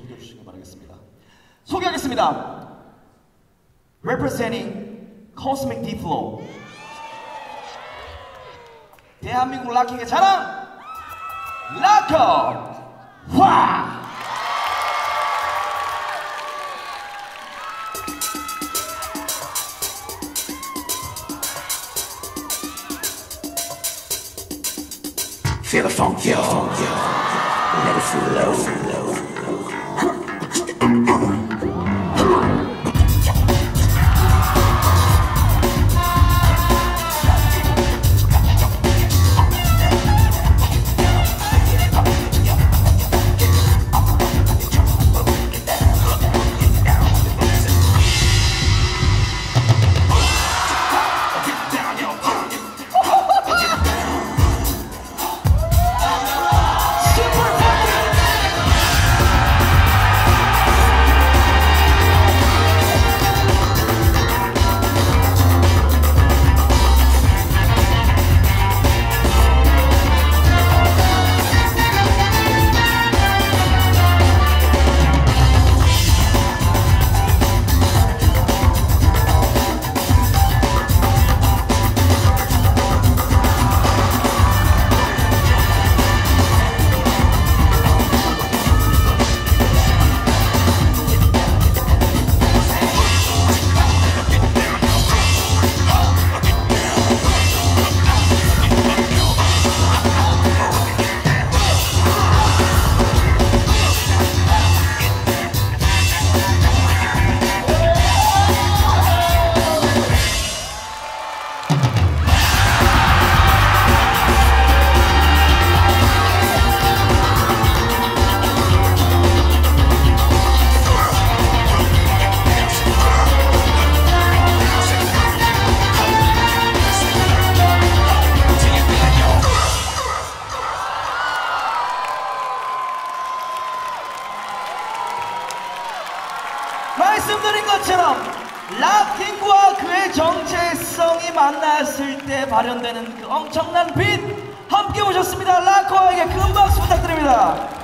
즐겨주시기 바라겠습니다. 소개하겠습니다. Representing Cosmic Deep Flow. 대한민국 락킹의 자랑! 락커! 화! Feel the funk, yo. Let it flow. 말씀드린 것처럼 락킹과 그의 정체성이 만났을 때 발현되는 그 엄청난 빛 함께 오셨습니다. 락커에게 큰 박수 부탁드립니다.